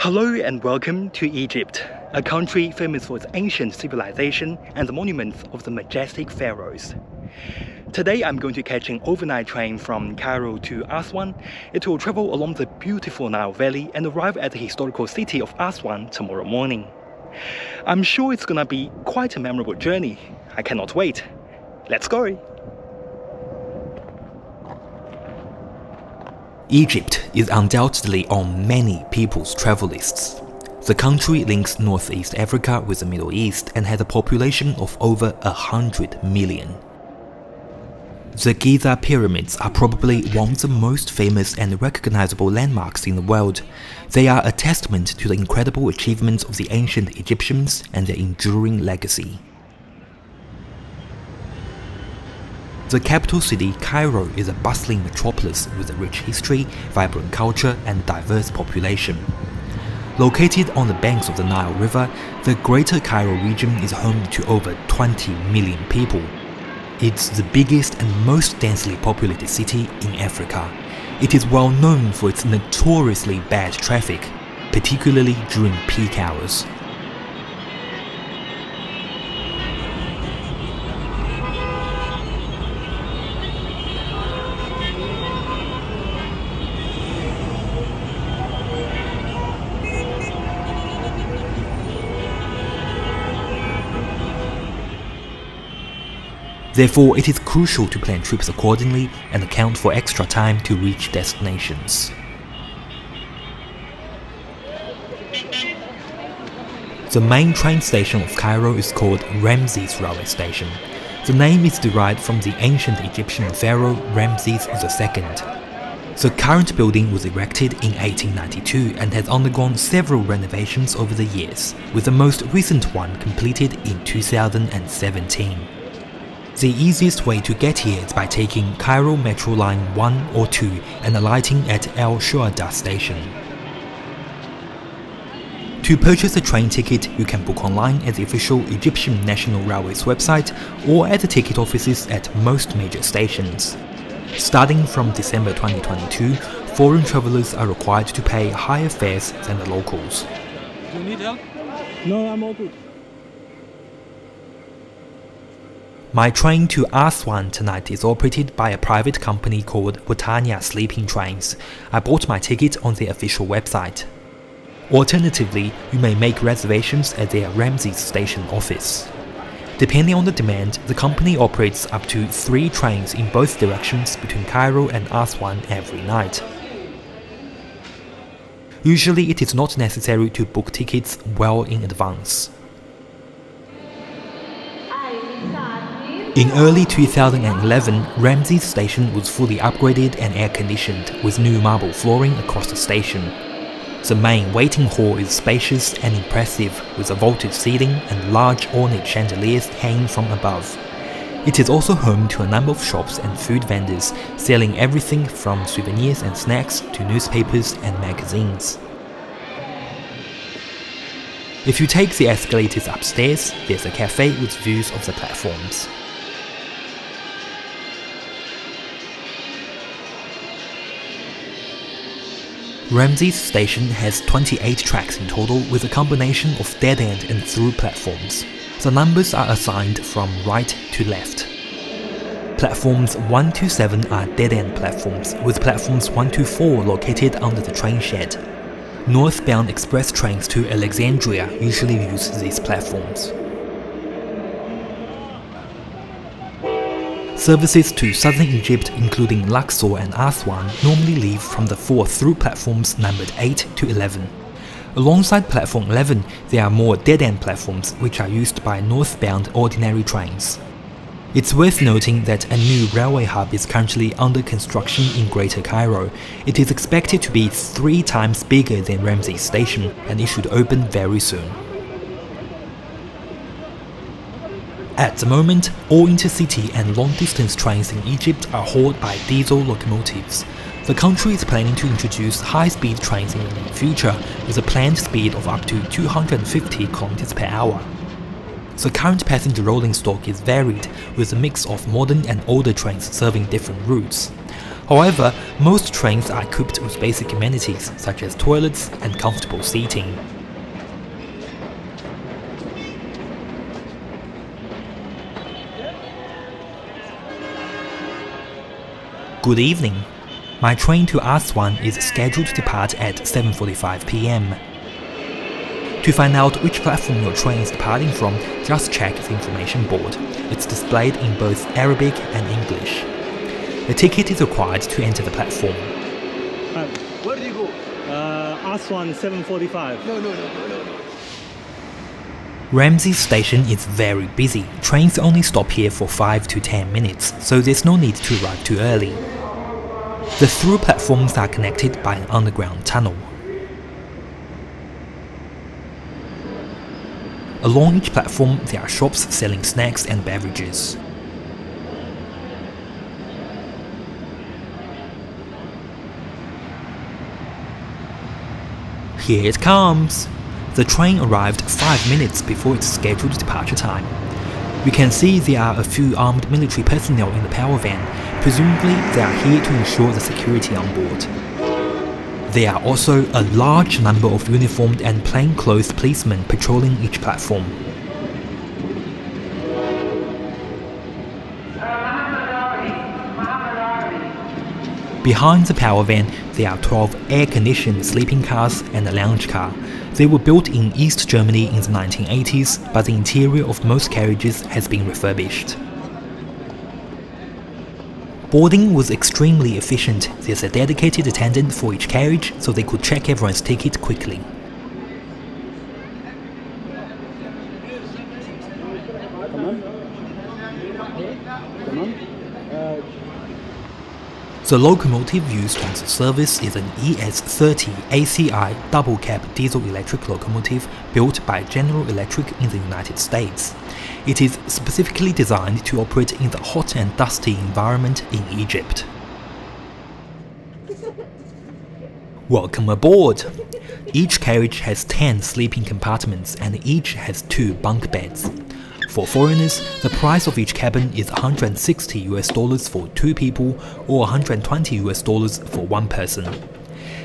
Hello and welcome to Egypt, a country famous for its ancient civilization and the monuments of the majestic pharaohs. Today I'm going to catch an overnight train from Cairo to Aswan. It will travel along the beautiful Nile Valley and arrive at the historical city of Aswan tomorrow morning. I'm sure it's gonna be quite a memorable journey. I cannot wait. Let's go! Egypt is undoubtedly on many people's travel lists. The country links Northeast Africa with the Middle East and has a population of over 100 million. The Giza pyramids are probably one of the most famous and recognizable landmarks in the world. They are a testament to the incredible achievements of the ancient Egyptians and their enduring legacy. The capital city, Cairo, is a bustling metropolis with a rich history, vibrant culture, and diverse population. Located on the banks of the Nile River, the Greater Cairo region is home to over 20 million people. It's the biggest and most densely populated city in Africa. It is well known for its notoriously bad traffic, particularly during peak hours. Therefore, it is crucial to plan trips accordingly and account for extra time to reach destinations. The main train station of Cairo is called Ramses Railway Station. The name is derived from the ancient Egyptian pharaoh Ramses II. The current building was erected in 1892 and has undergone several renovations over the years, with the most recent one completed in 2017. The easiest way to get here is by taking Cairo Metro Line 1 or 2 and alighting at El Shuhada station. To purchase a train ticket, you can book online at the official Egyptian National Railways website or at the ticket offices at most major stations. Starting from December 2022, foreign travelers are required to pay higher fares than the locals. Do you need help? No, I'm all good. My train to Aswan tonight is operated by a private company called Watania Sleeping Trains. I bought my ticket on their official website. Alternatively, you may make reservations at their Ramses station office. Depending on the demand, the company operates up to three trains in both directions between Cairo and Aswan every night. Usually it is not necessary to book tickets well in advance. In early 2011, Ramses station was fully upgraded and air-conditioned with new marble flooring across the station. The main waiting hall is spacious and impressive with a vaulted ceiling and large ornate chandeliers hanging from above. It is also home to a number of shops and food vendors selling everything from souvenirs and snacks to newspapers and magazines. If you take the escalators upstairs, there's a cafe with views of the platforms. Ramses station has 28 tracks in total with a combination of dead-end and through platforms. The numbers are assigned from right to left. Platforms 1 to 7 are dead-end platforms, with platforms 1 to 4 located under the train shed. Northbound express trains to Alexandria usually use these platforms. Services to southern Egypt including Luxor and Aswan normally leave from the four through platforms numbered 8 to 11. Alongside platform 11, there are more dead-end platforms which are used by northbound ordinary trains. It's worth noting that a new railway hub is currently under construction in Greater Cairo. It is expected to be three times bigger than Ramses Station and it should open very soon. At the moment, all intercity and long-distance trains in Egypt are hauled by diesel locomotives. The country is planning to introduce high-speed trains in the near future with a planned speed of up to 250 km per hour. The current passenger rolling stock is varied with a mix of modern and older trains serving different routes. However, most trains are equipped with basic amenities such as toilets and comfortable seating. Good evening. My train to Aswan is scheduled to depart at 7.45 pm. To find out which platform your train is departing from, just check the information board. It's displayed in both Arabic and English. A ticket is required to enter the platform. Uh, Where do you go? uh, Aswan 745. No, no, no, no, no, no. Ramses station is very busy. Trains only stop here for 5 to 10 minutes, so there's no need to arrive too early. The through platforms are connected by an underground tunnel. Along each platform, there are shops selling snacks and beverages. Here it comes! The train arrived 5 minutes before its scheduled departure time. We can see there are a few armed military personnel in the power van, presumably they are here to ensure the security on board. There are also a large number of uniformed and plainclothes policemen patrolling each platform. Behind the power van, there are 12 air-conditioned sleeping cars and a lounge car. They were built in East Germany in the 1980s, but the interior of most carriages has been refurbished. Boarding was extremely efficient. There's a dedicated attendant for each carriage, so they could check everyone's ticket quickly. Come on. Come on. Uh, The locomotive used on the service is an ES-30 ACI double-cab diesel-electric locomotive built by General Electric in the United States. It is specifically designed to operate in the hot and dusty environment in Egypt. Welcome aboard! Each carriage has 10 sleeping compartments and each has two bunk beds. For foreigners, the price of each cabin is 160 US dollars for two people or 120 US dollars for one person.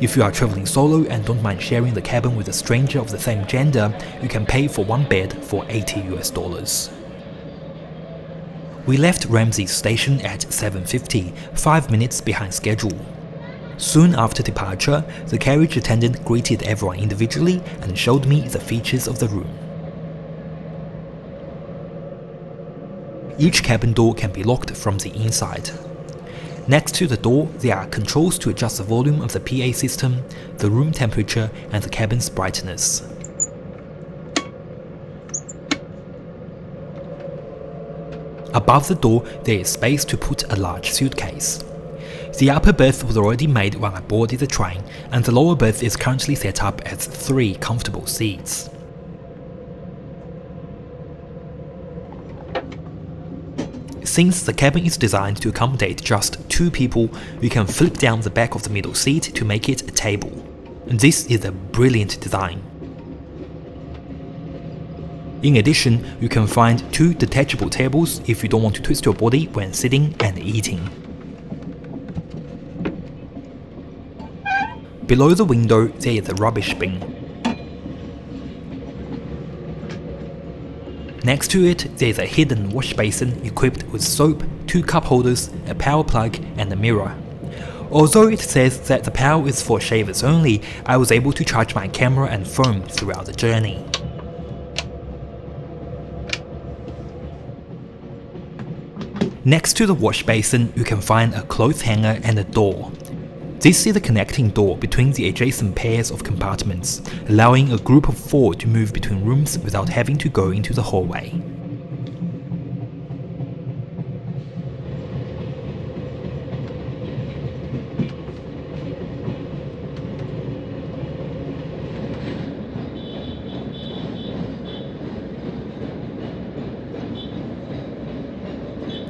If you are traveling solo and don't mind sharing the cabin with a stranger of the same gender, you can pay for one bed for 80 US dollars. We left Ramses station at 7.50, 5 minutes behind schedule. Soon after departure, the carriage attendant greeted everyone individually and showed me the features of the room. Each cabin door can be locked from the inside. Next to the door, there are controls to adjust the volume of the PA system, the room temperature, and the cabin's brightness. Above the door, there is space to put a large suitcase. The upper berth was already made when I boarded the train, and the lower berth is currently set up as three comfortable seats. Since the cabin is designed to accommodate just two people, we can flip down the back of the middle seat to make it a table. This is a brilliant design. In addition, you can find two detachable tables if you don't want to twist your body when sitting and eating. Below the window, there is a rubbish bin. Next to it, there is a hidden wash basin equipped with soap, two cup holders, a power plug, and a mirror. Although it says that the power is for shavers only, I was able to charge my camera and phone throughout the journey. Next to the wash basin, you can find a clothes hanger and a door. This is the connecting door between the adjacent pairs of compartments, allowing a group of four to move between rooms without having to go into the hallway.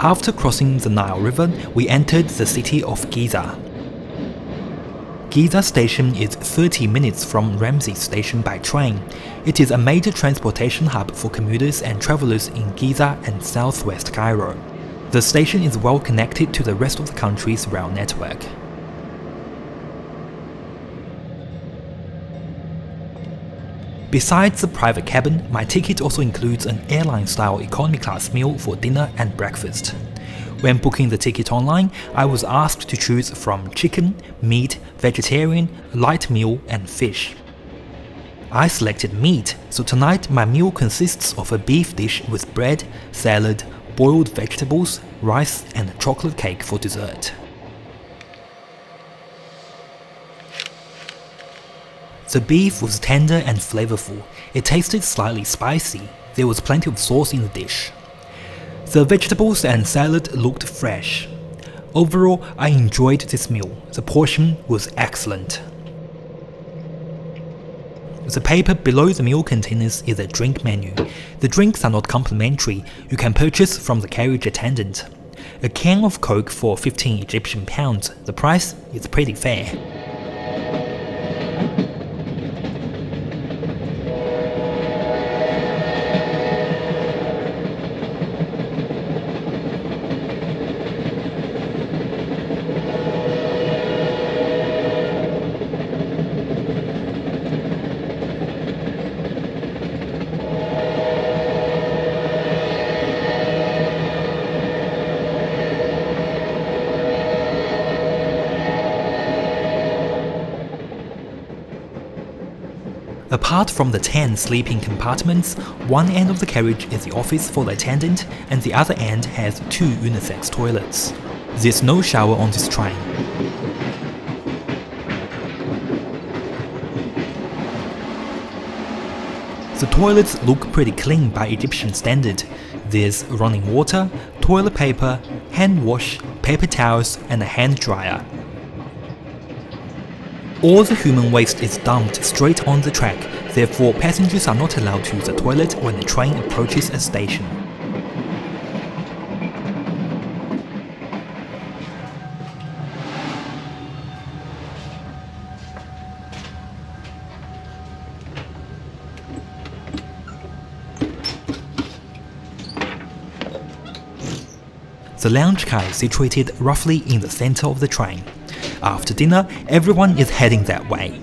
After crossing the Nile River, we entered the city of Giza. Giza station is 30 minutes from Ramses station by train. It is a major transportation hub for commuters and travelers in Giza and southwest Cairo. The station is well connected to the rest of the country's rail network. Besides the private cabin, my ticket also includes an airline-style economy class meal for dinner and breakfast. When booking the ticket online, I was asked to choose from chicken, meat, vegetarian, light meal and fish. I selected meat, so tonight my meal consists of a beef dish with bread, salad, boiled vegetables, rice and chocolate cake for dessert. The beef was tender and flavorful. It tasted slightly spicy. There was plenty of sauce in the dish. The vegetables and salad looked fresh. Overall, I enjoyed this meal. The portion was excellent. The paper below the meal containers is a drink menu. The drinks are not complimentary, you can purchase from the carriage attendant. A can of Coke for 15 Egyptian pounds, the price is pretty fair. Apart from the 10 sleeping compartments, one end of the carriage is the office for the attendant and the other end has two unisex toilets. There's no shower on this train. The toilets look pretty clean by Egyptian standard. There's running water, toilet paper, hand wash, paper towels and a hand dryer. All the human waste is dumped straight on the track, therefore passengers are not allowed to use the toilet when the train approaches a station. The lounge car is situated roughly in the center of the train. After dinner, everyone is heading that way.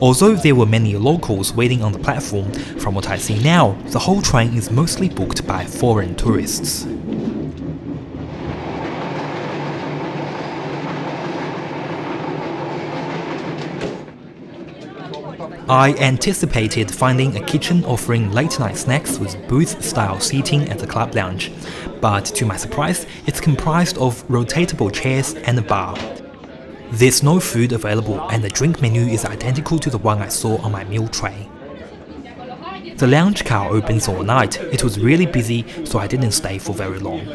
Although there were many locals waiting on the platform, from what I see now, the whole train is mostly booked by foreign tourists. I anticipated finding a kitchen offering late night snacks with booth style seating at the club lounge, but to my surprise, it's comprised of rotatable chairs and a bar. There's no food available and the drink menu is identical to the one I saw on my meal tray. The lounge car opens all night, it was really busy so I didn't stay for very long.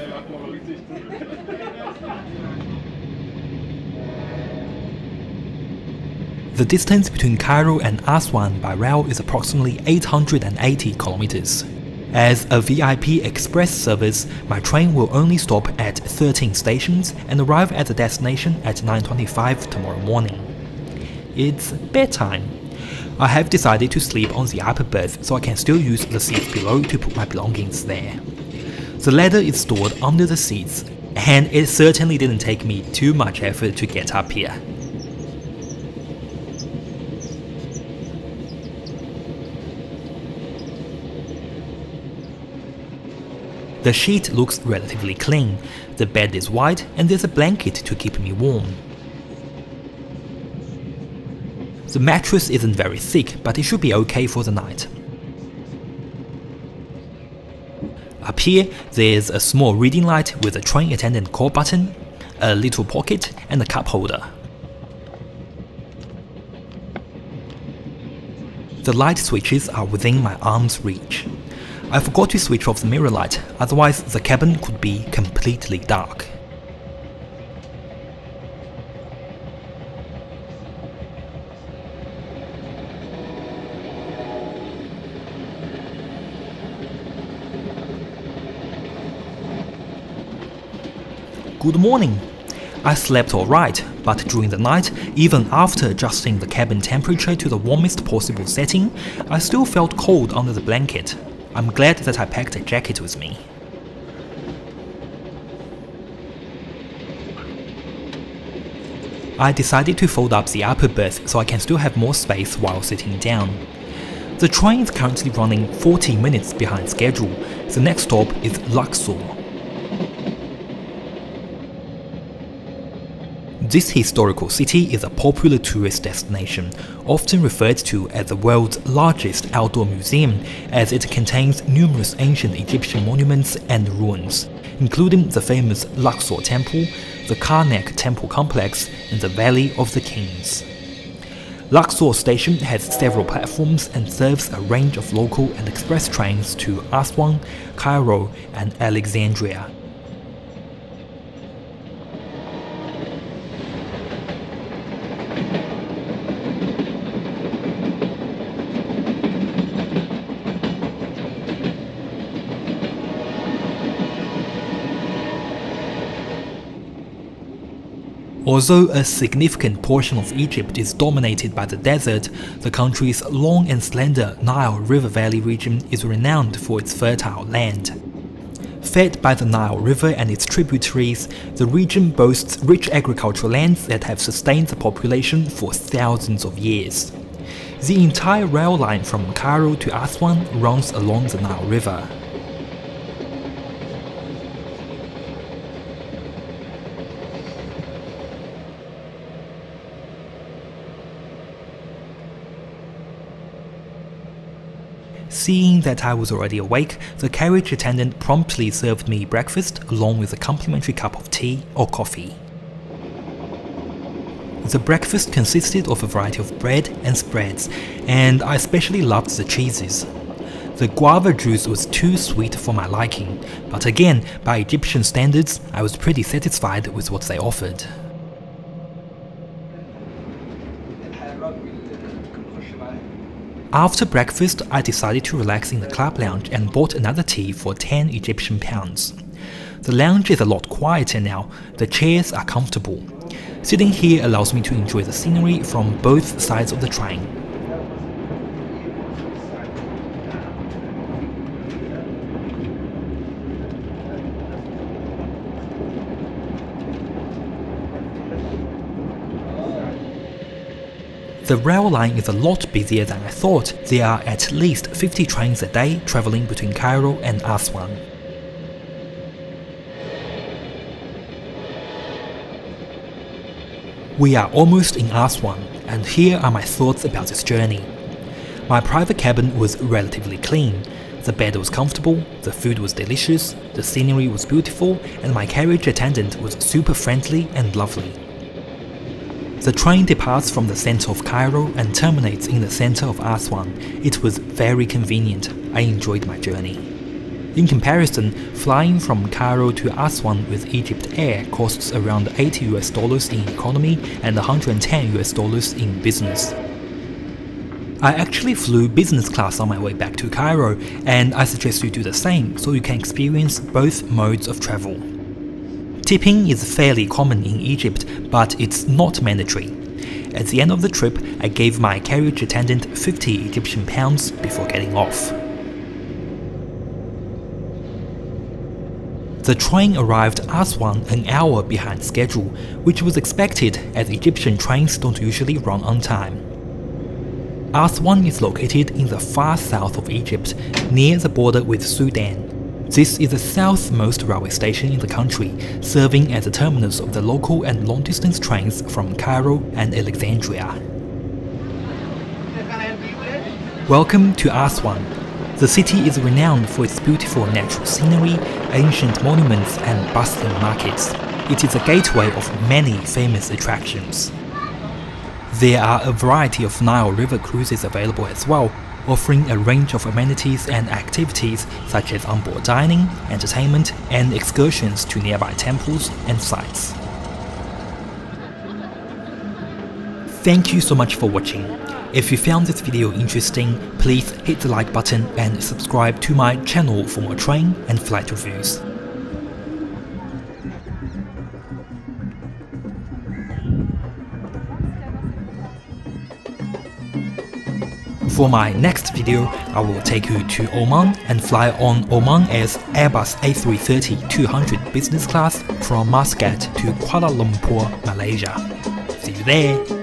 The distance between Cairo and Aswan by rail is approximately 880 kilometers. As a VIP express service, my train will only stop at 13 stations and arrive at the destination at 9.25 tomorrow morning. It's bedtime. I have decided to sleep on the upper berth so I can still use the seats below to put my belongings there. The ladder is stored under the seats, and it certainly didn't take me too much effort to get up here. The sheet looks relatively clean, the bed is white and there's a blanket to keep me warm. The mattress isn't very thick, but it should be okay for the night. Up here, there's a small reading light with a train attendant call button, a little pocket and a cup holder. The light switches are within my arm's reach. I forgot to switch off the mirror light, otherwise the cabin could be completely dark. Good morning. I slept alright, but during the night, even after adjusting the cabin temperature to the warmest possible setting, I still felt cold under the blanket. I'm glad that I packed a jacket with me. I decided to fold up the upper berth so I can still have more space while sitting down. The train is currently running 40 minutes behind schedule. The next stop is Luxor. This historical city is a popular tourist destination, often referred to as the world's largest outdoor museum as it contains numerous ancient Egyptian monuments and ruins, including the famous Luxor Temple, the Karnak Temple complex, and the Valley of the Kings. Luxor station has several platforms and serves a range of local and express trains to Aswan, Cairo, and Alexandria. Although a significant portion of Egypt is dominated by the desert, the country's long and slender Nile River Valley region is renowned for its fertile land. Fed by the Nile River and its tributaries, the region boasts rich agricultural lands that have sustained the population for thousands of years. The entire rail line from Cairo to Aswan runs along the Nile River. Seeing that I was already awake, the carriage attendant promptly served me breakfast along with a complimentary cup of tea or coffee. The breakfast consisted of a variety of bread and spreads, and I especially loved the cheeses. The guava juice was too sweet for my liking, but again, by Egyptian standards, I was pretty satisfied with what they offered. After breakfast, I decided to relax in the club lounge and bought another tea for 10 Egyptian pounds. The lounge is a lot quieter now, the chairs are comfortable. Sitting here allows me to enjoy the scenery from both sides of the train. The rail line is a lot busier than I thought. There are at least 50 trains a day traveling between Cairo and Aswan. We are almost in Aswan, and here are my thoughts about this journey. My private cabin was relatively clean. The bed was comfortable, the food was delicious, the scenery was beautiful, and my carriage attendant was super friendly and lovely. The train departs from the center of Cairo and terminates in the center of Aswan. It was very convenient. I enjoyed my journey. In comparison, flying from Cairo to Aswan with Egypt Air costs around 80 US dollars in economy and 110 US dollars in business. I actually flew business class on my way back to Cairo, and I suggest you do the same so you can experience both modes of travel. Tipping is fairly common in Egypt, but it's not mandatory. At the end of the trip, I gave my carriage attendant 50 Egyptian pounds before getting off. The train arrived Aswan an hour behind schedule, which was expected as Egyptian trains don't usually run on time. Aswan is located in the far south of Egypt, near the border with Sudan. This is the southmost railway station in the country, serving as the terminus of the local and long-distance trains from Cairo and Alexandria. Welcome to Aswan. The city is renowned for its beautiful natural scenery, ancient monuments and bustling markets. It is a gateway of many famous attractions. There are a variety of Nile River cruises available as well, offering a range of amenities and activities such as onboard dining, entertainment, and excursions to nearby temples and sites. Thank you so much for watching. If you found this video interesting, please hit the like button and subscribe to my channel for more train and flight reviews. For my next video, I will take you to Oman and fly on Oman Air's Airbus A330-200 business class from Muscat to Kuala Lumpur, Malaysia. See you there.